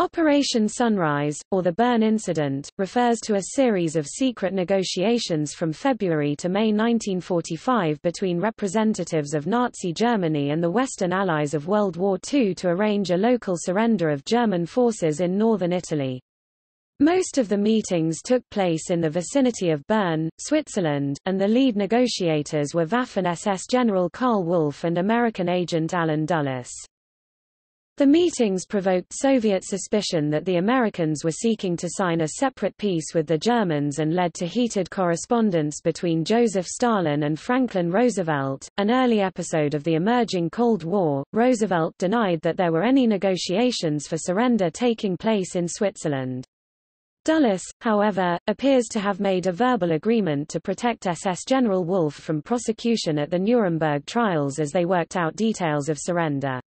Operation Sunrise, or the Bern Incident, refers to a series of secret negotiations from February to May 1945 between representatives of Nazi Germany and the Western Allies of World War II to arrange a local surrender of German forces in northern Italy. Most of the meetings took place in the vicinity of Bern, Switzerland, and the lead negotiators were Waffen-SS General Karl Wolff and American agent Allen Dulles. The meetings provoked Soviet suspicion that the Americans were seeking to sign a separate peace with the Germans and led to heated correspondence between Joseph Stalin and Franklin Roosevelt. An early episode of the emerging Cold War, Roosevelt denied that there were any negotiations for surrender taking place in Switzerland. Dulles, however, appears to have made a verbal agreement to protect SS General Wolff from prosecution at the Nuremberg trials as they worked out details of surrender.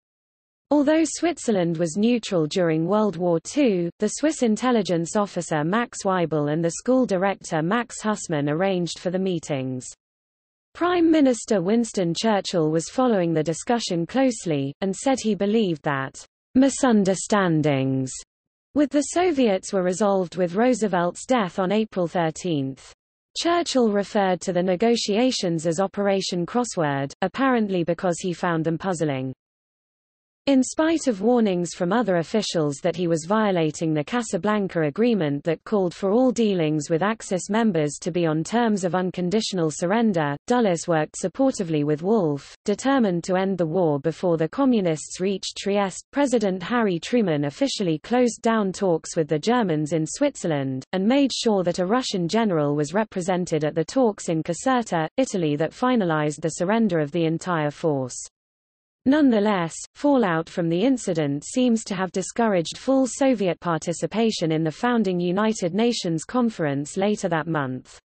Although Switzerland was neutral during World War II, the Swiss intelligence officer Max Weibel and the school director Max Husmann arranged for the meetings. Prime Minister Winston Churchill was following the discussion closely, and said he believed that misunderstandings with the Soviets were resolved with Roosevelt's death on April 13. Churchill referred to the negotiations as Operation Crossword, apparently because he found them puzzling. In spite of warnings from other officials that he was violating the Casablanca Agreement that called for all dealings with Axis members to be on terms of unconditional surrender, Dulles worked supportively with Wolff, determined to end the war before the Communists reached Trieste. President Harry Truman officially closed down talks with the Germans in Switzerland, and made sure that a Russian general was represented at the talks in Caserta, Italy that finalized the surrender of the entire force. Nonetheless, fallout from the incident seems to have discouraged full Soviet participation in the founding United Nations conference later that month.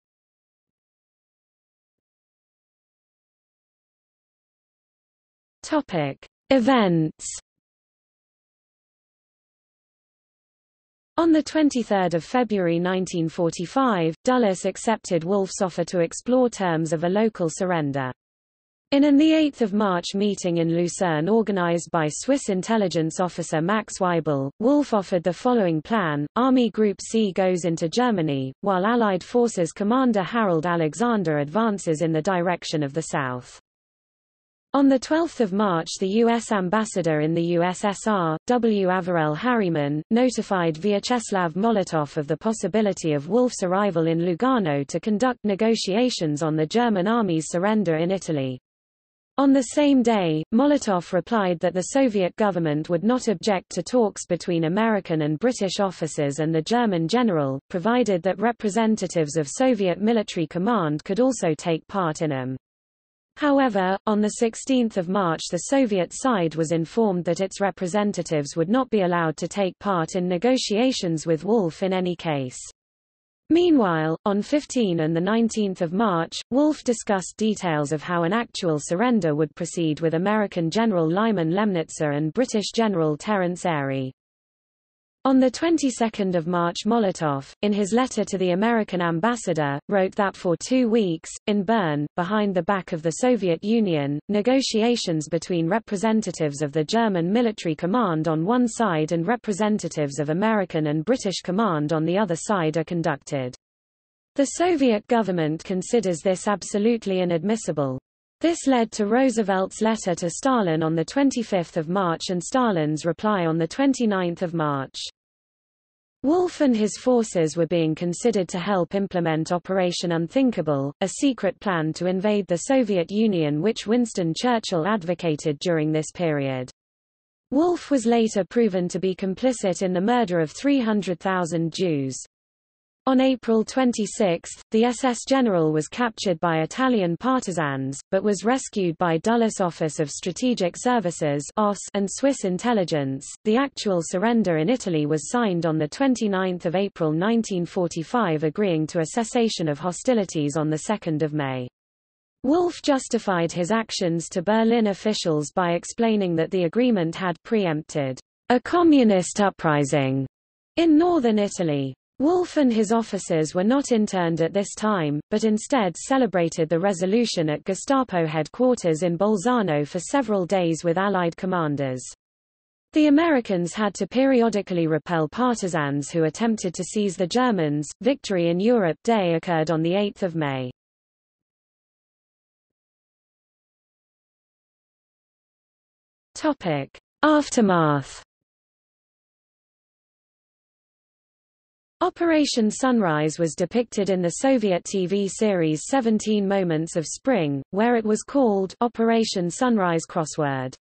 Topic: Events. On 23 February 1945, Dulles accepted Wolff's offer to explore terms of a local surrender. In an 8 March meeting in Lucerne organized by Swiss intelligence officer Max Weibel, Wolff offered the following plan, Army Group C goes into Germany, while Allied Forces commander Harold Alexander advances in the direction of the south. On 12 March the U.S. ambassador in the USSR, W. Averell Harriman, notified Vyacheslav Molotov of the possibility of Wolff's arrival in Lugano to conduct negotiations on the German army's surrender in Italy. On the same day, Molotov replied that the Soviet government would not object to talks between American and British officers and the German general, provided that representatives of Soviet military command could also take part in them. However, on 16 March the Soviet side was informed that its representatives would not be allowed to take part in negotiations with Wolff in any case. Meanwhile, on 15 and 19 March, Wolff discussed details of how an actual surrender would proceed with American General Lyman Lemnitzer and British General Terence Airey. On the 22nd of March Molotov, in his letter to the American ambassador, wrote that for two weeks, in Bern, behind the back of the Soviet Union, negotiations between representatives of the German military command on one side and representatives of American and British command on the other side are conducted. The Soviet government considers this absolutely inadmissible. This led to Roosevelt's letter to Stalin on 25 March and Stalin's reply on 29 March. Wolff and his forces were being considered to help implement Operation Unthinkable, a secret plan to invade the Soviet Union which Winston Churchill advocated during this period. Wolff was later proven to be complicit in the murder of 300,000 Jews. On April 26, the SS general was captured by Italian partisans, but was rescued by Dulles Office of Strategic Services and Swiss intelligence. The actual surrender in Italy was signed on 29 April 1945 agreeing to a cessation of hostilities on 2 May. Wolff justified his actions to Berlin officials by explaining that the agreement had preempted a communist uprising in northern Italy. Wolff and his officers were not interned at this time, but instead celebrated the resolution at Gestapo headquarters in Bolzano for several days with Allied commanders. The Americans had to periodically repel partisans who attempted to seize the Germans. Victory in Europe Day occurred on 8 May. Topic. Aftermath Operation Sunrise was depicted in the Soviet TV series 17 Moments of Spring, where it was called Operation Sunrise Crossword.